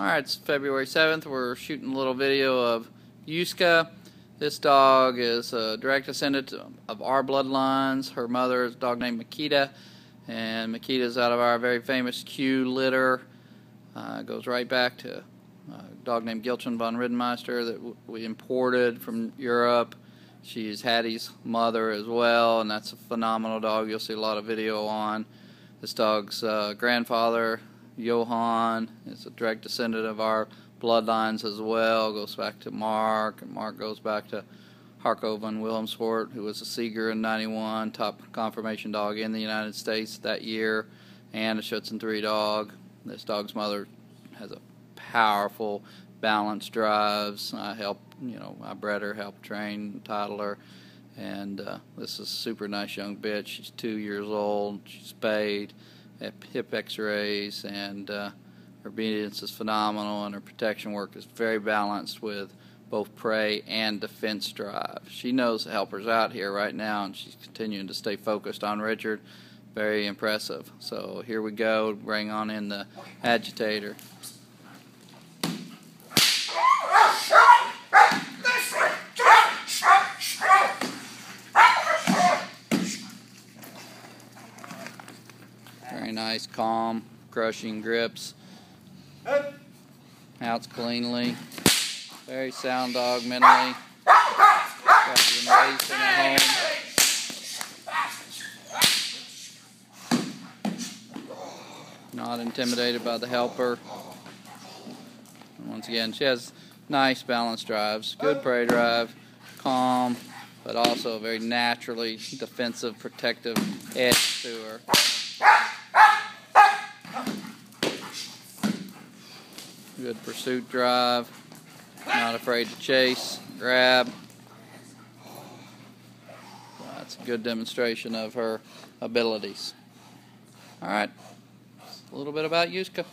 Alright, it's February 7th. We're shooting a little video of Yuska. This dog is a direct descendant of our bloodlines. Her mother is a dog named Makita, and Makita is out of our very famous Q litter. Uh, goes right back to a dog named Gilchen von Riddenmeister that we imported from Europe. She's Hattie's mother as well, and that's a phenomenal dog. You'll see a lot of video on. This dog's uh, grandfather Johan is a direct descendant of our bloodlines as well. Goes back to Mark, and Mark goes back to Harco von Wilhelmsfort, who was a Sieger in 91, top conformation dog in the United States that year, and a Schutzhund 3 dog. This dog's mother has a powerful, balanced drives. I helped, you know, I bred her, helped train, title her, and uh, this is a super nice young bitch. She's two years old. She's spayed hip x-rays and uh, her obedience is phenomenal and her protection work is very balanced with both prey and defense drive. She knows the helper's out here right now and she's continuing to stay focused on Richard. Very impressive. So here we go, bring on in the agitator. Very nice, calm, crushing grips. Outs cleanly. Very sound dog mentally. Got at home. Not intimidated by the helper. Once again, she has nice balance drives, good prey drive, calm, but also a very naturally defensive, protective edge to her. Good pursuit drive. Not afraid to chase, grab. That's a good demonstration of her abilities. All right, a little bit about Yuska.